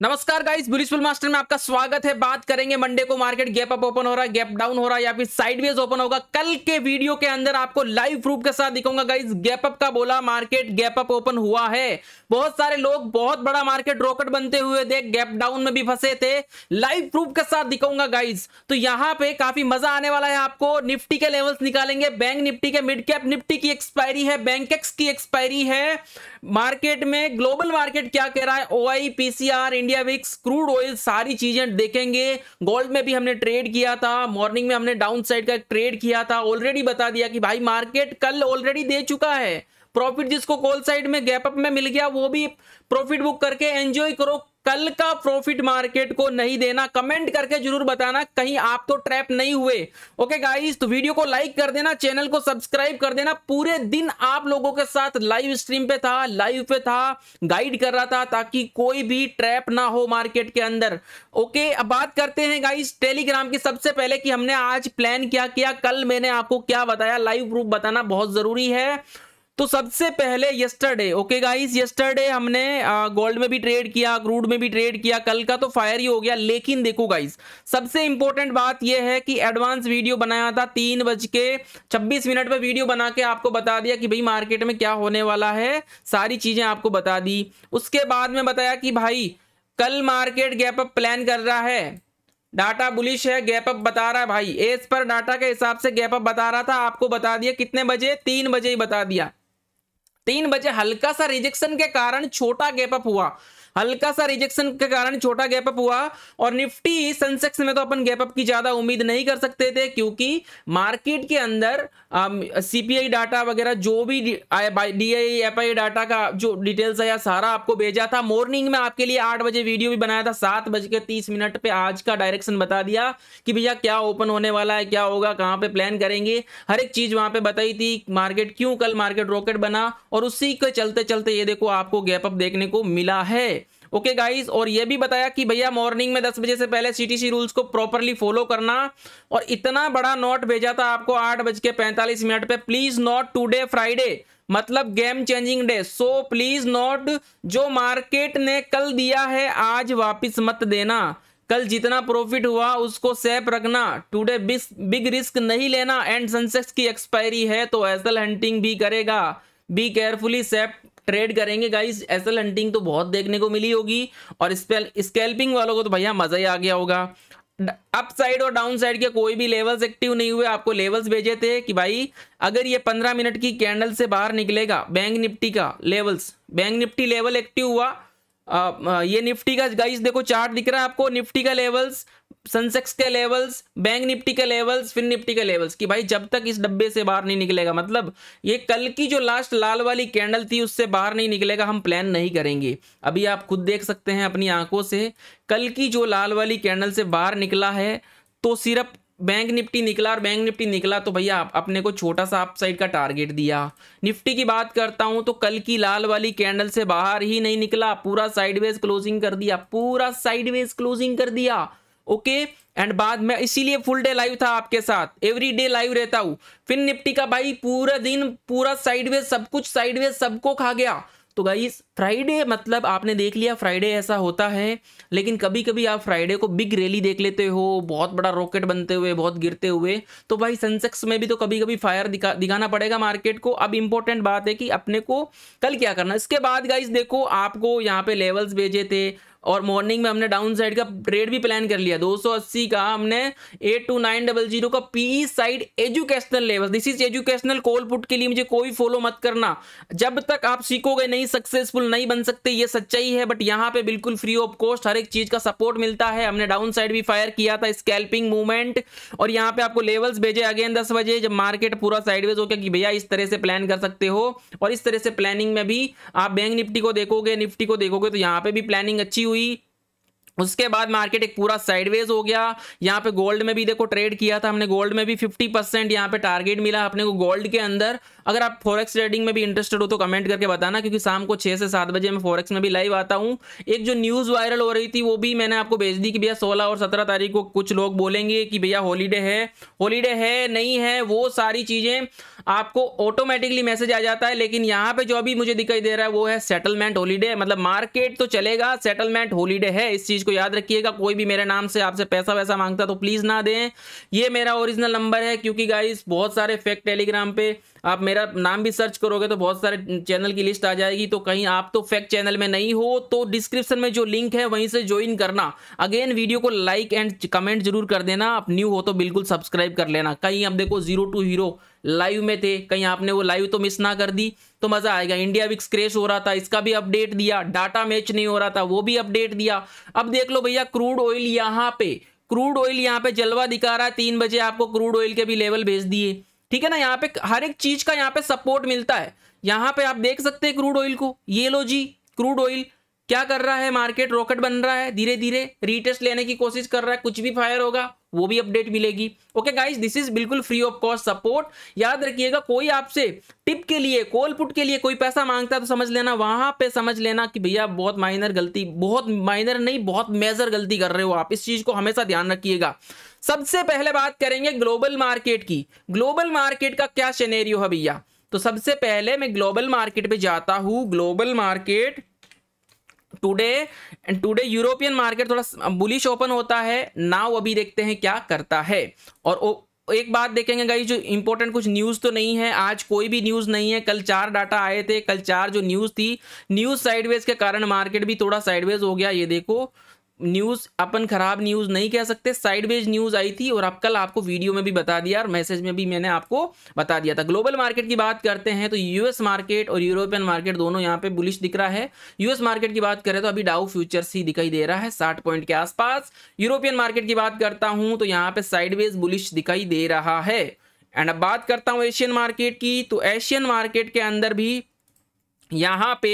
नमस्कार guys बुलिसफुल master में आपका स्वागत है। बात करेंगे मंडे को मार्केट गैप अप ओपन हो रहा है गैप डाउन हो रहा है या फिर साइडवेज ओपन होगा। कल के वीडियो के अंदर आपको लाइव प्रूफ के साथ दिखाऊँगा गाइस गैप अप का बोला मार्केट गैप अप ओपन हुआ है। बहुत सारे लोग, बहुत बड़ा मार्केट रॉकेट बनते हुए देख गैप डाउन में भी फंसे थे। लाइव प्रूफ के साथ दिखाऊँगा गाइस। तो यहाँ पे काफ़ी मज़ा आने वाला है आपको। निफ्टी के लेवल्स निकालेंगे। बैंक निफ्टी के मिड कैप निफ्टी की एक्सपायरी है। बैंक की एक्सपायरी है। मार्केट में ग्लोबल मार्केट क्या कह रहा है? O I India VIX crude oil सारी चीज़ें देखेंगे। गोल्ड में भी हमने ट्रेड किया था मॉर्निंग में हमने डाउन साइड का ट्रेड किया था ऑलरेडी बता दिया कि भाई मार्केट कल ऑलरेडी दे चुका है। प्रॉफिट जिसको कॉल साइड में गैप अप में मिल गया, वो भी प्रॉफिट बुक करके एंजॉय करो। कल का प्रॉफिट मार्केट को नहीं देना कमेंट करके ज़रूर बताना, कहीं आप तो ट्रैप नहीं हुए। ओके गाइस तो वीडियो को लाइक कर देना चैनल को सब्सक्राइब कर देना। पूरे दिन आप लोगों के साथ लाइव स्ट्रीम पे था लाइव पे था गाइड कर रहा था, ताकि कोई भी ट्रैप ना हो मार्केट के अंदर। ओके अब बात करते हैं गाइस टेलीग्राम की सबसे पहले कि हमने आज प्लान क्या किया, कल मैंने आपको क्या बताया लाइव प्रूफ बताना बहुत ज़रूरी है। तो सबसे पहले यस्टरडे ओके गाइस यस्टरडे हमने गोल्ड में भी ट्रेड किया क्रूड में भी ट्रेड किया, कल का तो फायर ही हो गया, लेकिन देखो गाइस सबसे इंपॉर्टेंट बात यह है कि एडवांस वीडियो बनाया था तीन बज के छब्बीस मिनट पे वीडियो बना के आपको बता दिया कि भाई मार्केट में क्या होने वाला है, सारी चीज़ें आपको बता दी। उसके बाद में बताया कि भाई, कल मार्केट गैप अप प्लान कर रहा है। डाटा बुलिश है गैप अप बता रहा है भाई। एज पर डाटा के हिसाब से गैप अप बता रहा था, आपको बता दिया कितने बजे? तीन बजे ही बता दिया। तीन बजे हल्का सा रिजेक्शन के कारण छोटा गैप अप हुआ। हल्का सा रिजेक्शन के कारण छोटा गैप अप हुआ और निफ्टी सेंसेक्स में तो अपन गैप अप की ज़्यादा उम्मीद नहीं कर सकते थे क्योंकि मार्केट के अंदर सीपीआई डाटा वगैरह जो भी डीआई एफआई डाटा का जो डिटेल्स है सारा आपको भेजा था मॉर्निंग में आपके लिए आठ बजे वीडियो भी बनाया था, सात बज के तीस मिनट पे आज का डायरेक्शन बता दिया कि भैया क्या ओपन होने वाला है, क्या होगा, कहाँ पे प्लान करेंगे। हर एक चीज़ वहाँ पे बताई थी मार्केट क्यों कल मार्केट रॉकेट बना और उसी के चलते चलते ये देखो आपको गैप अप देखने को मिला है। ओके गाइस और ये भी बताया कि भैया मॉर्निंग में 10 बजे से पहले सीटीसी रूल्स को प्रॉपरली फॉलो करना। और इतना बड़ा नोट भेजा था आपको आठ बज के पैंतालीस मिनट पे। प्लीज़ नॉट टूडे फ्राइडे मतलब game changing day so please note जो मार्केट ने कल दिया है, आज वापिस मत देना। कल जितना प्रॉफिट हुआ, उसको सेफ़ रखना। टुडे बिग रिस्क नहीं लेना। एंड सनसेक्स की एक्सपायरी है तो एसल हंटिंग भी करेगा। बी केयरफुली सेफ़ ट्रेड करेंगे गाइस एसल हंटिंग तो बहुत देखने को मिली होगी. और स्केल्पिंग वालों को तो भैया मज़ा ही आ गया होगा. अप साइड और डाउन साइड के कोई भी लेवल्स एक्टिव नहीं हुए. आपको लेवल्स भेजे थे कि भाई अगर ये पंद्रह मिनट की कैंडल से बाहर निकलेगा बैंक निफ्टी का levels bank Nifty level active हुआ. आ, ये निफ्टी का गाइस देखो चार्ट दिख रहा है आपको निफ्टी का लेवल्स सनसेक्स के लेवल्स बैंक निफ्टी के लेवल्स फिर निफ्टी के लेवल्स कि भाई जब तक इस डब्बे से बाहर नहीं निकलेगा मतलब ये कल की जो लास्ट लाल वाली कैंडल थी उससे बाहर नहीं निकलेगा, हम प्लान नहीं करेंगे। अभी आप खुद देख सकते हैं अपनी आँखों से, कल की जो लाल वाली कैंडल से बाहर निकला है तो सिर्फ़ बैंक निफ्टी निकला और बैंक निफ्टी निकला तो भैया आप अपने को छोटा सा अप साइड का टारगेट दिया। निफ्टी की बात करता हूँ तो कल की लाल वाली कैंडल से बाहर ही नहीं निकला, पूरा साइडवेज क्लोजिंग कर दिया, पूरा साइडवेज क्लोजिंग कर दिया। ओके एंड बाद में इसीलिए फुल डे लाइव था आपके साथ। एवरी डे लाइव रहता हूँ। फिर निफ्टी का भाई पूरा दिन पूरा साइडवेज सब कुछ साइडवेज सबको खा गया। तो गाइस फ्राइडे मतलब आपने देख लिया फ्राइडे ऐसा होता है। लेकिन कभी कभी आप फ्राइडे को बिग रैली देख लेते हो, बहुत बड़ा रॉकेट बनते हुए, बहुत गिरते हुए। तो भाई सेंसेक्स में भी तो कभी कभी फायर दिखा, दिखाना पड़ेगा मार्केट को। अब इंपॉर्टेंट बात है कि अपने को कल क्या करना इसके बाद गाइस देखो, आपको यहाँ पे लेवल्स भेजे थे। और मॉर्निंग में हमने डाउन साइड का ट्रेड भी प्लान कर लिया। 280 का हमने eight two nine double zero का P side educational level this is educational call put के लिए मुझे कोई फॉलो मत करना। जब तक आप सीखोगे नहीं सक्सेसफुल नहीं बन सकते, ये सच्चाई है बट यहाँ पे बिल्कुल फ्री ऑफ़ कॉस्ट हर एक चीज़ का सपोर्ट मिलता है। हमने डाउन साइड भी फायर किया था स्कैल्पिंग मूवमेंट और यहाँ पे आपको लेवल्स भेजे अगेन दस बजे, जब मार्केट पूरा साइडवेज हो गया कि भैया इस तरह से प्लान कर सकते हो, और इस तरह से प्लानिंग में भी आप बैंक निफ्टी को देखोगे निफ्टी को देखोगे तो यहाँ पे भी प्लानिंग अच्छी हुई। उसके बाद मार्केट एक पूरा साइडवेज हो गया। यहाँ पे गोल्ड में भी देखो ट्रेड किया था हमने। गोल्ड में भी 50 परसेंट यहाँ पे टारगेट मिला अपने को गोल्ड के अंदर। अगर आप फॉरेक्स ट्रेडिंग में भी इंटरेस्टेड हो तो कमेंट करके बताना, क्योंकि शाम को छः से सात बजे मैं फॉरेक्स में भी लाइव आता हूँ। एक जो न्यूज़ वायरल हो रही थी, वो भी मैंने आपको भेज दी कि भैया सोलह और सत्रह तारीख को कुछ लोग बोलेंगे कि भैया हॉलीडे है हॉलीडे है, नहीं है, वो सारी चीज़ें आपको ऑटोमेटिकली मैसेज आ जाता है। लेकिन यहाँ पे जो अभी मुझे दिखाई दे रहा है, वो है सेटलमेंट हॉलीडे मतलब मार्केट तो चलेगा सेटलमेंट हॉलीडे है, इस चीज़ को याद रखिएगा। कोई भी मेरे नाम से आपसे पैसा वैसा माँगता तो प्लीज़ ना दें। ये मेरा ओरिजिनल नंबर है, क्योंकि गाइस बहुत सारे फेक टेलीग्राम पे आप मेरा नाम भी सर्च करोगे तो बहुत सारे चैनल की लिस्ट आ जाएगी तो कहीं आप तो फेक चैनल में नहीं हो तो डिस्क्रिप्शन में जो लिंक है वहीं से ज्वाइन करना। अगेन वीडियो को लाइक एंड कमेंट ज़रूर कर देना, आप न्यू हो तो बिल्कुल सब्सक्राइब कर लेना। कहीं आप देखो ज़ीरो टू हीरो लाइव में थे, कहीं आपने वो लाइव तो मिस ना कर दी तो मज़ा आएगा। इंडिया विक्स क्रेश हो रहा था, इसका भी अपडेट दिया डाटा मैच नहीं हो रहा था, वो भी अपडेट दिया। अब देख लो भैया क्रूड ऑयल यहाँ पे क्रूड ऑयल यहाँ पे जलवा दिखा रहा है, तीन बजे आपको क्रूड ऑयल के भी लेवल भेज दिए। ठीक है ना, यहाँ पे हर एक चीज़ का यहाँ पे सपोर्ट मिलता है। यहाँ पे आप देख सकते हैं क्रूड ऑयल को। ये लो जी क्रूड ऑयल क्या कर रहा है? मार्केट रॉकेट बन रहा है। धीरे धीरे रीटेस्ट लेने की कोशिश कर रहा है। कुछ भी फायर होगा, वो भी अपडेट मिलेगी। ओके गाइस दिस इज़ बिल्कुल फ्री ऑफ़ कॉस्ट सपोर्ट याद रखिएगा, कोई आपसे टिप के लिए कॉल पुट के लिए कोई पैसा माँगता है तो समझ लेना। वहाँ पे समझ लेना कि भैया, बहुत माइनर गलती, बहुत माइनर नहीं, बहुत मेजर गलती कर रहे हो आप। इस चीज़ को हमेशा ध्यान रखिएगा। सबसे पहले बात करेंगे ग्लोबल मार्केट की। ग्लोबल मार्केट का क्या सिनेरियो है भैया? तो सबसे पहले मैं ग्लोबल मार्केट पे जाता हूँ। Global market today and today European market थोड़ा बुलिश ओपन होता है नाउ अभी देखते हैं क्या करता है। और एक बात देखेंगे गाई जो इंपॉर्टेंट कुछ न्यूज़ तो नहीं है, आज कोई भी न्यूज़ नहीं है, कल चार डाटा आए थे, कल चार जो न्यूज़ थी न्यूज़ साइडवेज के कारण मार्केट भी थोड़ा साइडवेज हो गया, ये देखो। न्यूज़ अपन खराब न्यूज़ नहीं कह सकते साइडवेज न्यूज़ आई थी और अब कल आपको वीडियो में भी बता दिया और मैसेज में भी मैंने आपको बता दिया था। ग्लोबल मार्केट की बात करते हैं तो यूएस मार्केट और यूरोपियन मार्केट दोनों यहाँ पे बुलिश दिख रहा है। यूएस मार्केट की बात करें तो अभी डाउ फ्यूचर्स ही दिखाई दे रहा है, साठ पॉइंट के आसपास। यूरोपियन मार्केट की बात करता हूँ तो यहाँ पे साइडवेज बुलिश दिखाई दे रहा है। एंड अब बात करता हूँ एशियन मार्केट की तो एशियन मार्केट के अंदर भी यहाँ पे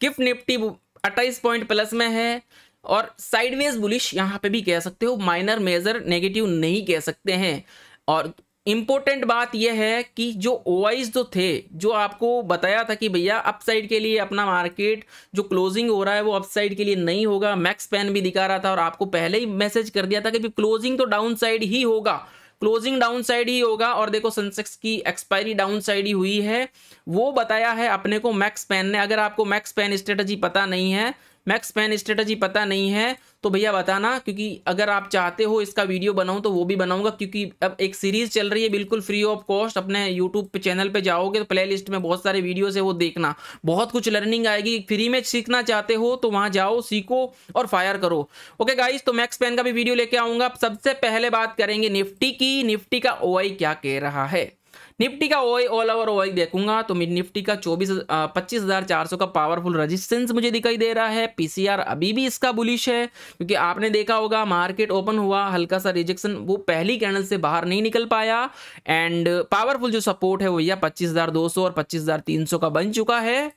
किफ निफ्टी अट्ठाईस पॉइंट प्लस में है। और साइडवेज बुलिश यहाँ पे भी कह सकते हो माइनर मेजर नेगेटिव नहीं कह सकते हैं। और इम्पोर्टेंट बात यह है कि जो ओवाइज जो थे, जो आपको बताया था कि भैया अपसाइड के लिए अपना मार्केट जो क्लोजिंग हो रहा है, वो अपसाइड के लिए नहीं होगा। मैक्स पेन भी दिखा रहा था और आपको पहले ही मैसेज कर दिया था कि क्लोजिंग तो डाउन साइड ही होगा। क्लोजिंग डाउन साइड ही होगा और देखो सेंसेक्स की एक्सपायरी डाउन साइड ही हुई है। वो बताया है अपने को मैक्स पेन ने। अगर आपको मैक्स पेन स्ट्रेटजी पता नहीं है मैक्स पेन स्ट्रेटजी पता नहीं है तो भैया बताना, क्योंकि अगर आप चाहते हो इसका वीडियो बनाऊँ तो वो भी बनाऊँगा, क्योंकि अब एक सीरीज़ चल रही है, बिल्कुल फ्री ऑफ़ कॉस्ट अपने यूट्यूब पे चैनल पे जाओगे तो प्ले लिस्ट में बहुत सारे वीडियोस है, वो देखना। बहुत कुछ लर्निंग आएगी फ्री में सीखना चाहते हो तो वहाँ जाओ, सीखो और फायर करो। ओके गाइज़ तो मैक्स पेन का भी वीडियो लेके आऊँगा। सबसे पहले बात करेंगे निफ्टी की। निफ्टी का ओ क्या कह रहा है? निफ्टी का ओई ऑल ओवर ओई देखूँगा तो निफ्टी का चौबीस पच्चीस हज़ार चार सौ का पावरफुल रजिस्टेंस मुझे दिखाई दे रहा है। पीसीआर अभी भी इसका बुलिश है, क्योंकि आपने देखा होगा मार्केट ओपन हुआ, हल्का सा रिजेक्शन वो पहली कैंडल से बाहर नहीं निकल पाया। एंड पावरफुल जो सपोर्ट है वो भैया पच्चीस और पच्चीस का बन चुका है।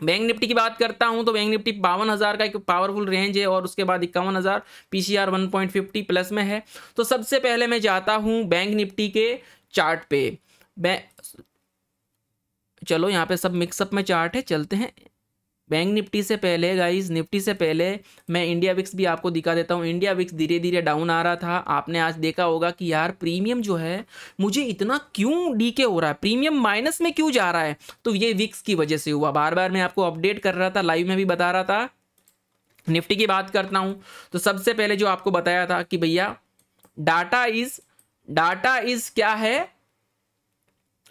बैंक निफ्टी की बात करता हूँ तो बैंक निफ्टी बावन हज़ार का एक पावरफुल रेंज है और उसके बाद इक्यावन हज़ार PCR one point fifty plus में है। तो सबसे पहले मैं जाता हूँ बैंक निफ्टी के। चार्ट पे। बै चलो यहाँ पे सब मिक्सअप में चार्ट है, चलते हैं। बैंक निफ्टी से पहले गाइस निफ्टी से पहले मैं इंडिया विक्स भी आपको दिखा देता हूँ। इंडिया विक्स धीरे धीरे डाउन आ रहा था। आपने आज देखा होगा कि यार प्रीमियम जो है, मुझे इतना क्यों डीके हो रहा है? प्रीमियम माइनस में क्यों जा रहा है? तो ये विक्स की वजह से हुआ। बार बार मैं आपको अपडेट कर रहा था लाइव में भी बता रहा था। निफ्टी की बात करता हूँ। तो सबसे पहले जो आपको बताया था कि भैया डाटा इज़ डाटा इज़ क्या है?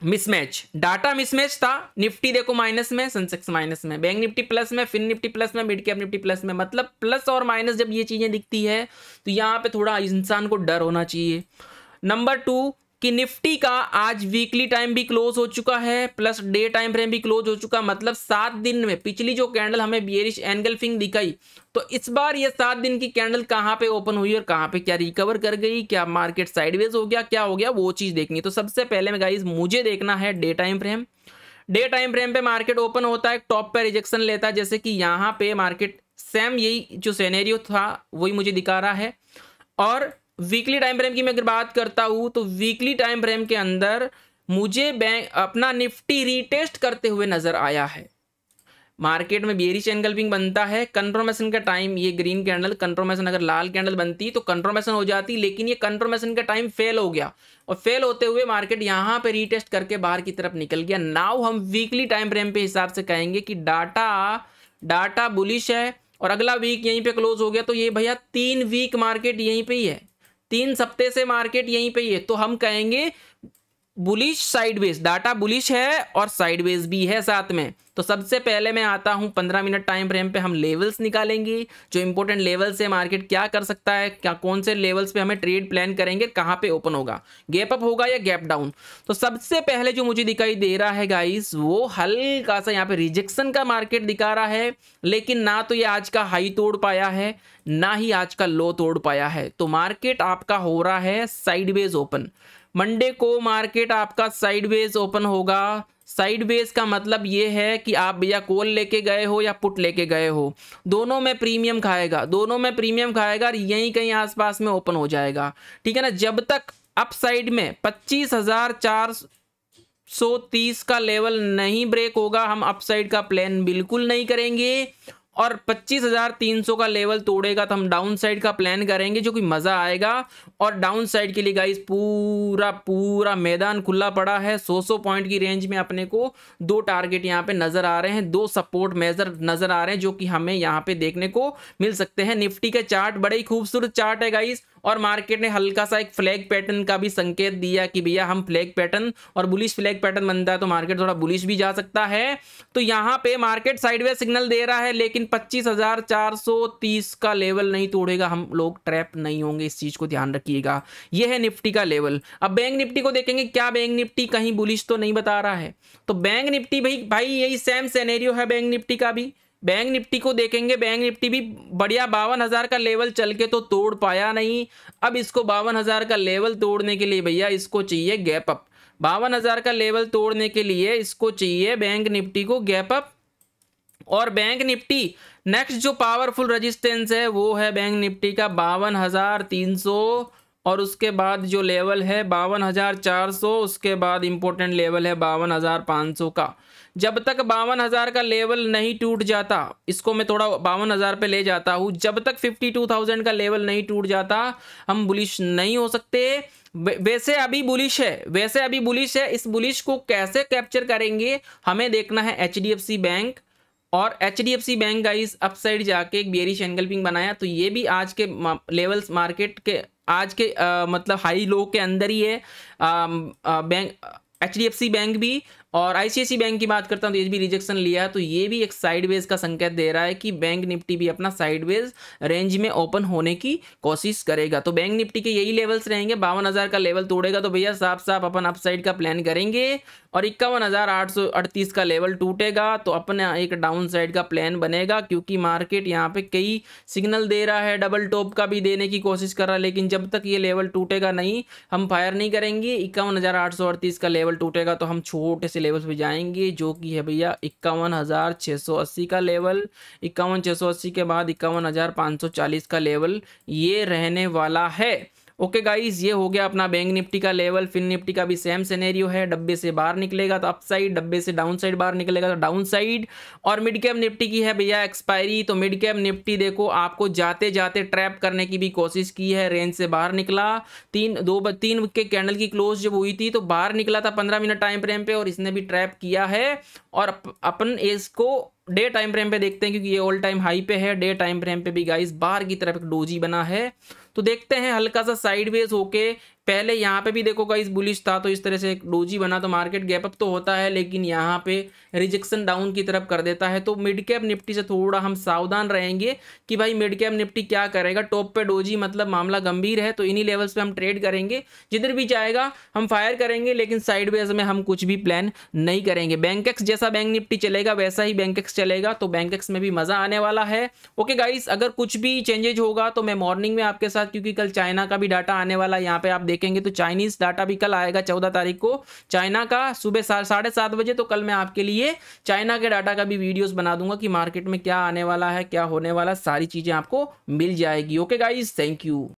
मिसमैच। डाटा मिसमैच था, निफ्टी देखो माइनस में, सेंसेक्स माइनस में। बैंक निफ्टी प्लस में, फिन निफ्टी प्लस में, मिड कैप निफ्टी प्लस में। मतलब प्लस और माइनस जब ये चीज़ें दिखती है तो यहाँ पे थोड़ा इंसान को डर होना चाहिए। नंबर टू कि निफ्टी का आज वीकली टाइम भी क्लोज हो चुका है प्लस डे टाइम फ्रेम भी क्लोज हो चुका मतलब सात दिन में पिछली जो कैंडल हमें बियरिश एनगल्फिंग दिखाई तो इस बार ये सात दिन की कैंडल कहाँ पे ओपन हुई और कहाँ पे क्या रिकवर कर गई, क्या मार्केट साइडवेज हो गया, क्या हो गया, वो चीज़ देखनी तो सबसे पहले में गाइज़ मुझे देखना है day time frame day time frame पे मार्केट ओपन होता है टॉप पे रिजेक्शन लेता है, जैसे कि यहाँ पे मार्केट सेम यही जो सेनेरियो था, वही मुझे दिखा रहा है। और वीकली टाइम फ्रेम की मैं अगर बात करता हूँ तो वीकली टाइम फ्रेम के अंदर मुझे बैंक अपना निफ्टी रीटेस्ट करते हुए नज़र आया है। मार्केट में बेरिश एनगल्पिंग बनता है। कंट्रोमेशन का टाइम ये ग्रीन कैंडल कंट्रोमेशन अगर लाल कैंडल बनती तो कंट्रोमेशन हो जाती, लेकिन ये कंट्रोमेशन का टाइम फेल हो गया। और फेल होते हुए मार्केट यहाँ पे रीटेस्ट करके बाहर की तरफ़ निकल गया। नाउ हम वीकली टाइम फ्रेम पे हिसाब से कहेंगे कि डाटा डाटा बुलिश है। और अगला वीक यहीं पे क्लोज हो गया तो ये भैया तीन वीक मार्केट यहीं पे ही है। तीन सप्ते से मार्केट यहीं पे ही है। तो हम कहेंगे बुलिश साइडवेज डाटा बुलिश है और साइडवेज भी है साथ में। तो सबसे पहले मैं आता हूँ पंद्रह मिनट टाइम फ्रेम पे हम लेवल्स निकालेंगे। जो इंपॉर्टेंट लेवल्स है मार्केट क्या कर सकता है, क्या कौन से लेवल्स पे हमें ट्रेड प्लान करेंगे, कहाँ पे ओपन होगा। गैप अप होगा या गैप डाउन तो सबसे पहले जो मुझे दिखाई दे रहा है गाइस वो हल्का सा यहाँ पे रिजेक्शन का मार्केट दिखा रहा है। लेकिन ना तो ये आज का हाई तोड़ पाया है, ना ही आज का लो तोड़ पाया है। तो मार्केट आपका हो रहा है साइडवेज ओपन मंडे को मार्केट आपका साइडवेज ओपन होगा। साइडवेज का मतलब ये है कि आप भैया कॉल लेके गए हो या पुट लेके गए हो। दोनों में प्रीमियम खाएगा। दोनों में प्रीमियम खाएगा और यहीं कहीं आसपास में ओपन हो जाएगा। ठीक है ना? जब तक अप साइड में पच्चीस हज़ार चार सौ तीस का लेवल नहीं ब्रेक होगा, हम अपसाइड का प्लान बिल्कुल नहीं करेंगे। और पच्चीस हज़ार तीन सौ का लेवल तोड़ेगा तो हम डाउन साइड का प्लान करेंगे जो कि मज़ा आएगा। और डाउन साइड के लिए गाइस पूरा पूरा मैदान खुला पड़ा है। सौ सौ पॉइंट की रेंज में अपने को दो टारगेट यहाँ पे नज़र आ रहे हैं, दो सपोर्ट मेजर नज़र आ रहे हैं जो कि हमें यहाँ पे देखने को मिल सकते हैं। निफ्टी के चार्ट बड़े ही खूबसूरत चार्ट है गाइस और मार्केट ने हल्का सा एक फ्लैग पैटर्न का भी संकेत दिया कि भैया, हम फ्लैग पैटर्न और बुलिश फ्लैग पैटर्न बनता है तो मार्केट थोड़ा बुलिश भी जा सकता है। तो यहाँ पे मार्केट साइडवेज सिग्नल दे रहा है, लेकिन पच्चीस का लेवल नहीं तोड़ेगा। हम लोग ट्रैप नहीं होंगे, इस चीज़ को ध्यान रखिएगा। यह है निफ्टी का लेवल अब बैंक निफ्टी को देखेंगे, क्या बैंक निफ्टी कहीं बुलिश तो नहीं बता रहा है? तो बैंक निफ्टी भाई भाई, यही सेम सेनेरियो है बैंक निफ्टी का भी। बैंक निफ्टी को देखेंगे, बैंक निफ्टी भी बढ़िया बावन हज़ार का लेवल चल के तो तोड़ पाया नहीं। अब इसको बावन हज़ार का लेवल तोड़ने के लिए भैया इसको चाहिए गैप अप। बावन हज़ार का लेवल तोड़ने के लिए इसको चाहिए बैंक निफ्टी को गैप अप। और बैंक निफ्टी नेक्स्ट जो पावरफुल रजिस्टेंस है, वो है बैंक निफ्टी का बावन हज़ार तीन सौ। और उसके बाद जो लेवल है बावन हज़ार चार सौ, उसके बाद इंपॉर्टेंट लेवल है बावन हज़ार पाँच सौ का। जब तक बावन हज़ार का लेवल नहीं टूट जाता इसको मैं थोड़ा बावन हज़ार पे ले जाता हूँ जब तक फिफ्टी टू थाउज़ेंड का लेवल नहीं टूट जाता हम बुलिश नहीं हो सकते। वैसे अभी बुलिश है वैसे अभी बुलिश है इस बुलिश को कैसे कैप्चर करेंगे हमें देखना है एचडीएफसी बैंक और H D F C bank का इस अपसाइड जाके एक बेरिश एंगल्पिंग बनाया तो ये भी आज के लेवल्स मार्केट के आज के आ, मतलब हाई लो के अंदर ही है। Bank H D F C bank भी और आईसीआईसी बैंक की बात करता हूँ तो ये भी रिजेक्शन लिया है तो ये भी एक साइडवेज का संकेत दे रहा है कि बैंक निफ्टी भी अपना साइडवेज रेंज में ओपन होने की कोशिश करेगा। तो बैंक निफ्टी के यही लेवल्स रहेंगे, बावन का लेवल तोड़ेगा तो भैया साफ़ साफ़ अपन अपसाइड का प्लान करेंगे। और इक्यावन हज़ार आठ सौ अड़तीस का लेवल टूटेगा तो अपना एक डाउन साइड का प्लान बनेगा, क्योंकि मार्केट यहाँ पे कई सिग्नल दे रहा है डबल टॉप का भी देने की कोशिश कर रहा है, लेकिन जब तक ये लेवल टूटेगा नहीं, हम फायर नहीं करेंगे, इक्यावन हज़ार आठ सौ अड़तीस का लेवल टूटेगा तो हम छोटे से लेवल पर जाएँगे, जो कि है भैया इक्यावन हज़ार छः सौ अस्सी का लेवल इक्यावन छः सौ अस्सी के बाद इक्यावन हज़ार पाँच सौ चालीस का लेवल ये रहने वाला है। ओके गाइस ये हो गया अपना बैंक निफ्टी का लेवल फिन निफ्टी का भी सेम सिनेरियो है, डब्बे से बाहर निकलेगा तो अप साइड डब्बे से डाउन साइड बाहर निकलेगा तो डाउन साइड और मिड कैप निफ्टी की है भैया एक्सपायरी तो मिड कैप निफ्टी देखो, आपको जाते जाते ट्रैप करने की भी कोशिश की है रेंज से बाहर निकला, तीन, दो, तीन के कैंडल की क्लोज जब हुई थी तो बाहर निकला था पंद्रह मिनट टाइम फ्रेम पे और इसने भी ट्रैप किया है, और अपन इसको डे टाइम फ्रेम पे देखते हैं क्योंकि ये ऑल टाइम हाई पे है डे टाइम फ्रेम पे भी गाइस बाहर की तरफ़ एक डोजी बना है। तो देखते हैं हल्का सा साइडवेज होके पहले यहाँ पे भी देखो गाइस बुलिश था तो इस तरह से एक डोजी बना तो मार्केट गैप अप तो होता है, लेकिन यहाँ पे रिजेक्शन डाउन की तरफ़ कर देता है। तो मिड कैप निफ्टी से थोड़ा हम सावधान रहेंगे कि भाई मिड कैप निफ्टी क्या करेगा। टॉप पे डोजी मतलब मामला गंभीर है तो इन्हीं लेवल्स पे हम ट्रेड करेंगे। जिधर भी जाएगा, हम फायर करेंगे, लेकिन साइड में हम कुछ भी प्लान नहीं करेंगे। बैंक जैसा बैंक निफ्टी चलेगा, वैसा ही बैंक चलेगा तो बैंक में भी मज़ा आने वाला है। ओके गाइस अगर कुछ भी चेंजेज होगा तो मैं मॉर्निंग में आपके साथ, क्योंकि कल चाइना का भी डाटा आने वाला यहाँ पे आप देखेंगे तो चाइनीज़ डाटा भी कल आएगा चौदह तारीख को। चाइना का सुबह साढ़े सात बजे तो कल मैं आपके लिए चाइना के डाटा का भी वीडियोस बना दूँगा कि मार्केट में क्या आने वाला है, क्या होने वाला सारी चीज़ें आपको मिल जाएगी। Okay guys thank you.